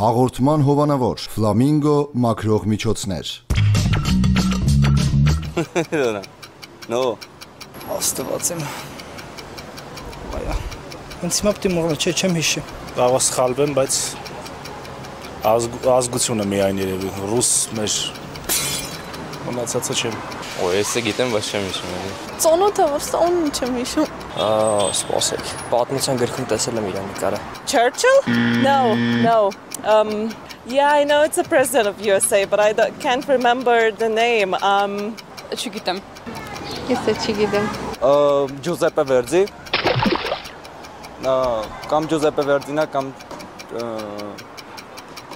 Հաղորդման հովանավոր Ֆլամինգո մակրող միջոցներ No Աստված եմ։ Այա։ Ինձ հիմա պետք է մոռանալ, չէ, չեմ հիշի։ Կարող է սխալվեմ, բայց ազգ, ազգությունը միայն երևի ռուս մեր մնացածը չեմ։ Օ, եսը գիտեմ, բայց չեմ հիշում Ծոնոթը ոստոնը չեմ հիշում։ Սպասեք։ Պատմության գրքում տեսել եմ իր նկարը։ Churchill? No, no. Um Yeah, I know it's a president of USA, but I don't- can't remember the name. Um Չգիտեմ։ Ես էլ չգիտեմ։ Ջուզեպե Վերդի։ Ա, կամ Ջուզեպե Վերդինա կամ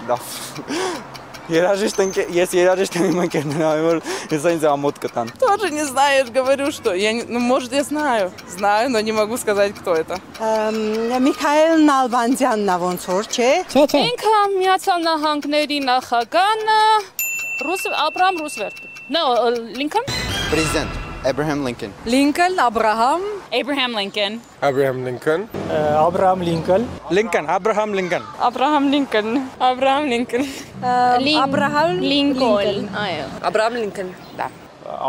լավ։ Երաժիշտ ընկ ես երաժիշտ եմ իմ ընկերները, այո, որ ես ինձ ամոթ կտան։ Тоже не знаю, я же говорю, что я не, ну, может, я знаю. Знаю, но не могу сказать, кто это. Միքայել Նալբանդյանն է ոնց որ, չէ։ Չէ, չէ։ Ինքը Միացյալ Նահանգների նախագահն Ռուս Աբրահամ Ռուսվելտ։ No, Lincoln? President Abraham Lincoln. Lincoln, Abraham, Abraham Lincoln. Abraham Lincoln. Աբրահամ Լինկոն։ Լինկան, Աբրահամ Լինկան։ Abraham Lincoln, Abraham Lincoln. Աբրահամ Lincoln. Այո։ Abraham Lincoln։ Да.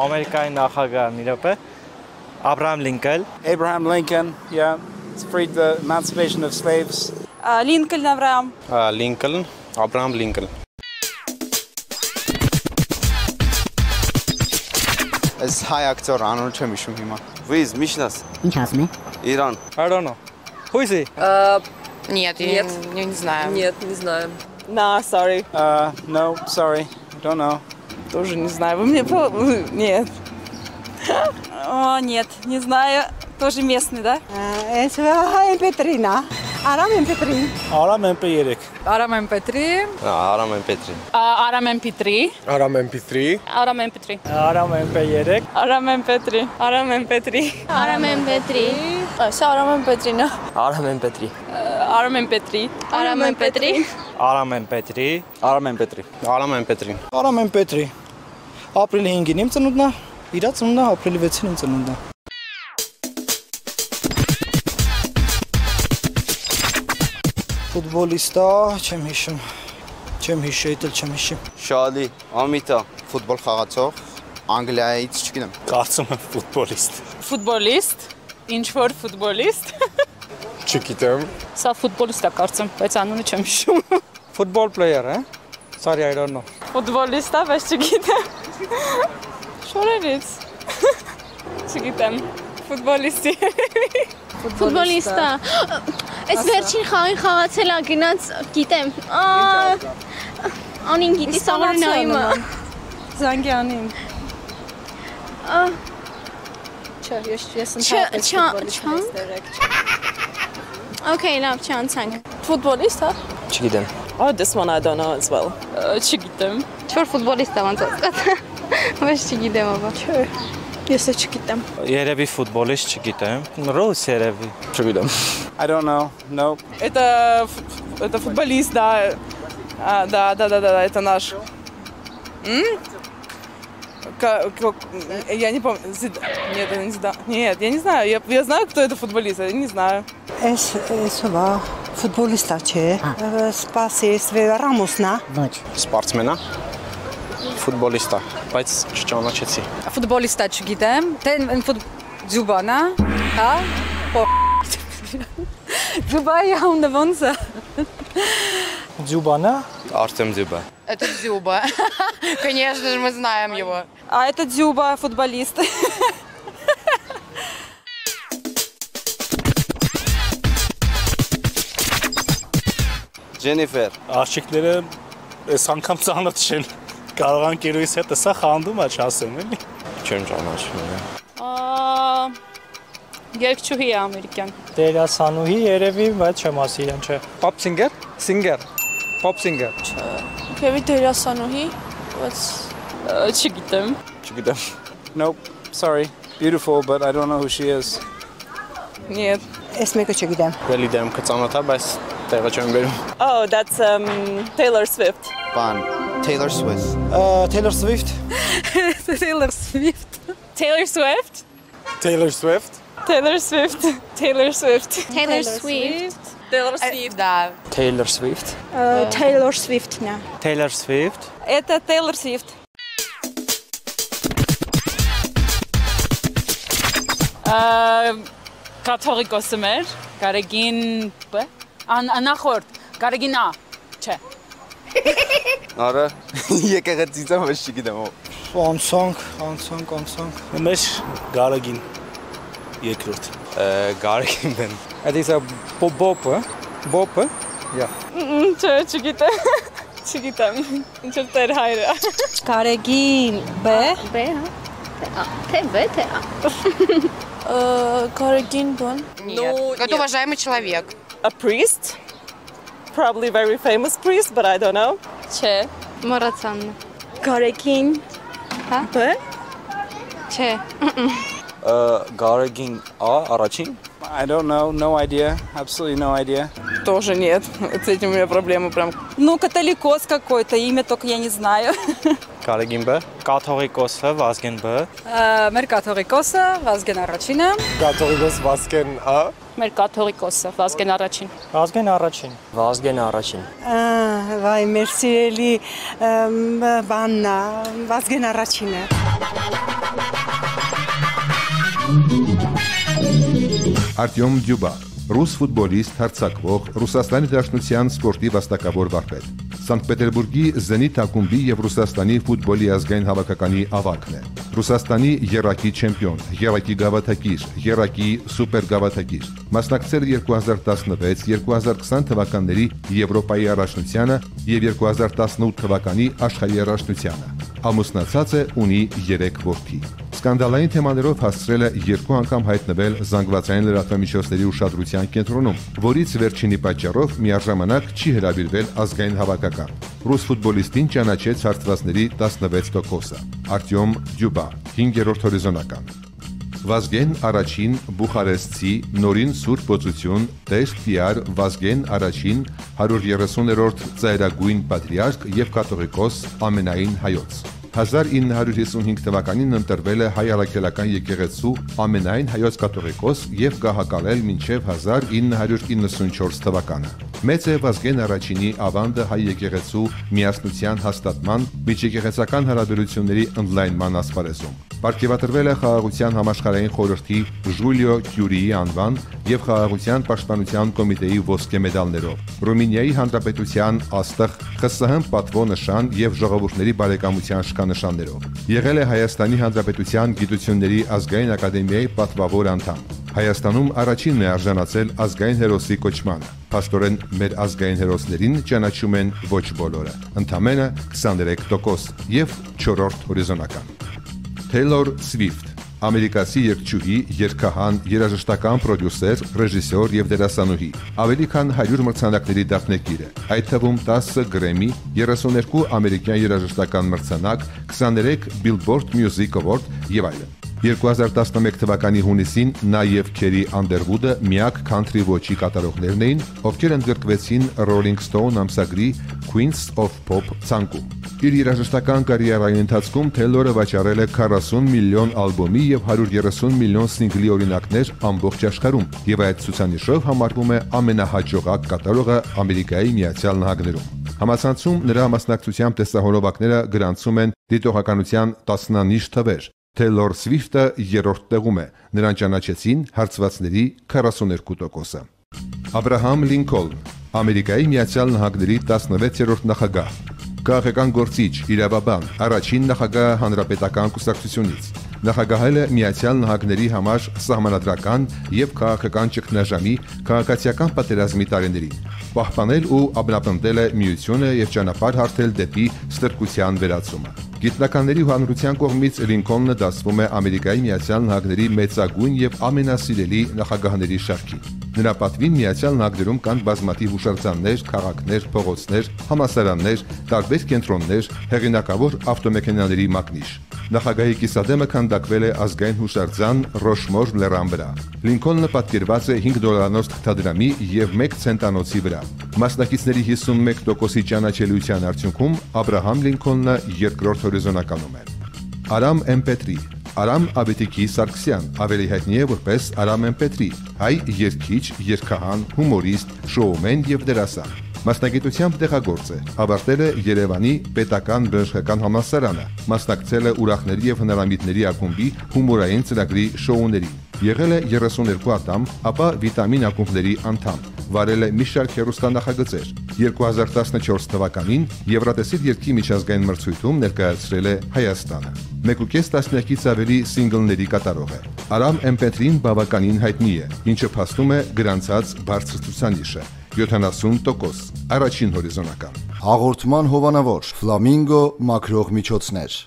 Ամերիկայի նախագահն իրոք է։ Աբրահամ Լինկոն։ Abraham Lincoln, yeah, freed the emancipation of slaves. Lincoln Abraham. Լինկոն, Աբրահամ Լինկոն։ Այս հայ ակտոր անունը չեմ հիշում հիմա։ Վիզ, Միշնաս։ Ինչ ասում է։ Իրան։ I don't know. Who is he? Нет, я не знаю. Нет, не знаю. Nah, sorry. Uh, no, sorry, don't know. Тоже не знаю. Вы мне по... вы- Нет. О, нет, не знаю. Тоже местный, да? Էս հայ Պետրինա։ Արամ MP3։ Արամ MP3։ Արամ MP3։ Արամ MP3։ Արամ MP3։ Արամ MP3։ Արամ MP3։ Արամ MP3։ Արամ MP3։ Արամ MP3։ Արամ MP3։ Սա Արամ MP3-ն է։ Արամ MP3։ Արամ MP3։ Արամ MP3։ Արամ MP3։ Արամ MP3։ Արամ MP3։ Արամ MP3։ Ապրիլի 5-ին իմ ծնունդն է, իրա ծնունդն է, ապրիլի 6-ին իմ ծնունդն է։ Ֆուտբոլիստա, չեմ հիշում։ Չեմ հիշի, դա չեմ հիշի։ Շալի, Ամիտա։ Ֆուտբոլ խաղացող Անգլիայից չգիտեմ։ Կարծում եմ ֆուտբոլիստ։ Ֆուտբոլիստ։ Ինչ որ ֆուտբոլիստ։ Չգիտեմ։ Սա ֆուտբոլիստ է կարծում, բայց անունը չեմ հիշում։ Football player, eh? Sorry, I don't know։ Ֆուտբոլիստ է, բայց չգիտեմ։ Շորերից։ Չգիտեմ։ Ֆուտբոլիստի։ Ֆուտբոլիստա։ Այս վերջին խաղին խաղացել ա գնաց, գիտեմ։ Անին գիտի սաղարինայինը։ Զանգյանին։ Չէ, ես ես Չէ, ընդհանրապես ֆուտբոլիստ ես direct։ Okay, լավ, չանցանք։ Ֆուտբոլիստ, հա? Չգիտեմ։ Oh, this one I don't know as well. Չգիտեմ։ Չոր ֆուտբոլիստ ա ոնց ասած։ Բայց չգիտեմ աբա։ Չէ։ Ես էլ չգիտեմ։ Երևի ֆուտբոլիստ չգիտեմ։ Ռուս երևի։ Չգիտեմ։ I don't know, nope. Это ф- это футболист, да. А, да, да, да, да, да, это наш. М? Ка- как- я не помню. Зид- Нет, это не Зидан. Нет, я не знаю. Я, я знаю, кто это футболист, а я не знаю. Էս էսովա ֆուտբոլիստա չէ։ Սպասես Ռամոսնա։ Ոչ։ Սպորտսմենա։ Ֆուտբոլիստա, բայց չճանաչեցի։ Футболиста չգիտեմ։ Թե ֆուտ Ձուբանա, հա? Ձուբայի համը ոնց է։ Ձուբանա։ Արտեմ Ձյուբա։ Это Дзюба. Конечно же, мы знаем его. А это Дзюба, футболист. Ջենիֆեր։ Աղջիկները այս անգամ ծանոթ չեն։ Կարող են գերույս հետ սա խանդում է չասեմ էլի։ Չեմ ճանաչում։ Ա Երկչուհի է ամերիկյան։ Դերասանուհի երևի, բայց չեմ ասի իրեն չէ։ Pop singer? Singer. Pop singer. Քեվի դերասանուհի, բայց Չգիտեմ։ Չգիտեմ։ Nope, sorry. Beautiful, but I don't know who she is. Нет. Էս մեկը չգիտեմ։ Վելի դեմ կծանոթա, բայց տեղը չեմ բերում։ Oh, that's um Taylor Swift. Բան Taylor Swift։ Taylor Swift։ Taylor Swift. Taylor Swift. Taylor Swift։ Taylor Swift. Taylor Swift. Taylor Swift։ Taylor Swift. Да. Taylor Swift. Taylor Swift նա։ Taylor Swift Это Taylor Swift. Կաթողիկոսը մեր, Գարեգին Բ, ան անախորդ, Գարեգին Ա, չէ։ Արա եկեղեցից եմ ոչ չգիտեմ ով։ Անցանք, անցանք, անցանք։ Մեր գարագին երկրորդ։ Գարեգին բեն Այդ իսա բոբը բոբը Չէ, չգիտեմ։ Չգիտեմ։ Ինչ որ տեր հայրը։ Կարեգին B B, հա։ Թե B, թե A։ Գարեգին բան։ Это уважаемый человек. A priest? Probably very famous priest, but I don't know. Չէ։ Մոռացան։ Կարեգին Հա։ B Չէ։ Գարեգին Ա առաջին I don't know, no idea, absolutely no idea. Тоже нет. С этим у меня проблемы прям. Ну, католикос какой-то, имя только я не знаю. Գարեգին Բ Կաթողիկոսը Վազգեն Բ Մեր կաթողիկոսը Վազգեն առաջինը, Կաթողիկոս Վասկեն Ա։ մեր կաթողիկոսը Վազգեն առաջին։ Վազգեն առաջին Վազգեն առաջին։ վայ մեր սիրելի ըմ, բանն է, Վազգեն առաջինը Արտյոմ Դյուբա, ռուս ֆուտբոլիստ, հարձակվող, Ռուսաստանի Դաշնության սպորտի վաստակավոր վարպետ։ Սանկտ Պետերբուրգի Զենիթ ակումբի եւ Ռուսաստանի ֆուտբոլի ազգային հավաքականի ավակն է։ Ռուսաստանի երակի չեմպիոն, երակի գավաթակիր, երակի սուպեր գավաթակիր։ Մասնակցել է 2016-2020 թվականների Եվրոպայի առաջնությանը եւ 2018 թվականի աշխարհի առաջնությանը։ Ամուսնացած է, ունի 3 որդի։ Սկանդալային թեմաներով հասցրել է երկու անգամ հայտնվել զանգվածային լրատվամիջոցների ուշադրության կենտրոնում, որից վերջինի պատճառով միաժամանակ չի հրավիրվել ազգային հավաքական։ Ռուս ֆուտբոլիստին ճանաչեց հարցվածների 16%-ը։ Արտյոմ Դյուբա, 5-րդ հորիզոնական։ Վազգեն առաջին Բուխարեստցի նորին Սուրբ Բոցություն Տեստ Պիար Վազգեն առաջին 130-րդ ծայրագույն պատրիարք եւ կաթողիկոս ամենայն հայոց 1955 թվականին ընտրվել է հայ առաքելական եկեղեցու ամենայն հայոց կաթողիկոս եւ գահակալել մինչեւ 1994 թվականը։ Մեծ է Վազգեն առաջինի ավանդը հայ եկեղեցու միասնության հաստատման միջեկեղեցական հարաբերությունների ընդլայնման ասպարեզում։ Պարգևատրվել է խաղաղության համաշխարհային խորհրդի Ժուլիո Կյուրիի անվան եւ խաղաղության պաշտպանության կոմիտեի ոսկե մեդալներով։ Ռումինիայի հանրապետության աստղ ԽՍՀՄ պատվո նշան եւ ժողովուրդների բարեկամության շքանշաններով։ Եղել է Հայաստանի Հանրապետության Գիտությունների ազգային ակադեմիայի պատվավոր անդամ։ Հայաստանում առաջինն է արժանացել ազգային հերոսի կոչմանը։ Փաստորեն մեր ազգային հերոսներին ճանաչում են ոչ բոլորը, ընդամենը 23% եւ 4-րդ հորիզոնական։ Taylor Swift ամերիկացի երգչուհի, երգահան, երաժշտական պրոդյուսեր, ռեժիսոր եւ դերասանուհի։ Ավելի քան 100 մրցանակների դափնեկիր է, այդ թվում 10 Grammy, 32 ամերիկյան երաժշտական մրցանակ, 23 Billboard Music Award եւ այլն։ 2011 թվականի հունիսին նա եւ Քերի Անդերվուդը միակ country ոչի կատարողներն էին, ովքեր ընդգրկվեցին Rolling Stone ամսագրի Queens of Pop ցանկում։ Իր երաժշտական կարիերայի ընթացքում Taylor-ը վաճառել է 40 միլիոն ալբոմի եւ 130 միլիոն սինգլի օրինակներ ամբողջ աշխարհում, եւ այդ ցուցանիշով համարվում է ամենահաջողակ կատարողը Ամերիկայի Միացյալ Նահանգներում։ Համացանցում նրա մասնակցությամբ տեսահոլովակները գրանցում են դիտողականության տասնանիշ թվեր, Taylor Swift-ը երրորդ տեղում է։ Նրան ճանաչեցին հարցվածների 42%-ը։ Աբրահամ Լինքոլն, Ամերիկայի Միացյալ Նահանգների 16-րդ նախագահ, քաղաքական գործիչ, իրավաբան, առաջին նախագահ հանրապետական կուսակցությունից։ Նախագահել է Միացյալ Նահանգների համար սահմանադրական եւ քաղաքական ճգնաժամի քաղաքացիական պատերազմի տարիներին։ Պահպանել ու ամրապնդել է միությունը եւ ճանապարհ հարթել դեպի ստրկության վերացումը։ Գիտնականների ու հանրության կողմից Լինքոլնը դասվում է Ամերիկայի Միացյալ Նահանգների մեծագույն եւ ամենասիրելի նախագահների շարքին։ Նրա պատվին Միացյալ Նահանգներում կան բազմաթիվ հուշարձաններ, քաղաքներ, փողոցներ, համասարաններ, տարբեր կենտրոններ, հեղինակավոր ավտոմեքենաների մակնիշ։ Նախագահի կիսադեմը քանդակվել է ազգային հուշարձան Ռոշմոր լեռան վրա։ Լինքոլնը պատկերված է 5 դոլարանոց թղթադրամի եւ 1 ցենտանոցի վրա։ Մասնակիցների 51%-ի ճանաչելիության արդյունքում Աբ รา համ Լինքոլնը երկրորդ հորիզոնականում է։ Արամ MP3 Արամ Աբետիկի Սարգսյան, ավելի հայտնի է որպես Արամ Էմպետրի, հայ երգիչ, երգահան, հումորիստ, շոումեն եւ դերասան։ Մասնագիտությամբ տեղագործ է։ Ավարտել է Երևանի Պետական Բժշկական համալսարանը։ Մասնակցել է ուրախների եւ հնարամիտների ակումբի հումորային ծրագրի շոուների։ Եղել է 32 ատամ, ապա վիտամին ակումբների անդամ։ Վարել է մի շարք հերոստանախագծեր։ 2014 թվականին Եվրատեսիլ երկի միջազգային մրցույթում ներկայացրել է Հայաստանը։ 1.5 տասնյակից ավելի սինգլների կատարող է։ Արամ Էմպետրին բավականին հայտնի է, ինչը փաստում է գրանցած բարձր ցուցանիշը։ 70% առաջին հորիզոնական։ Հաղորդման հովանավոր Ֆլամինգո մակրող միջոցներ։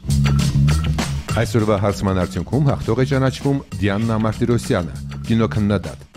Այսօրվա հարցման արդյունքում հաղթող է ճանաչվում Դիանա Մարտիրոսյանը, կինոքննադատ։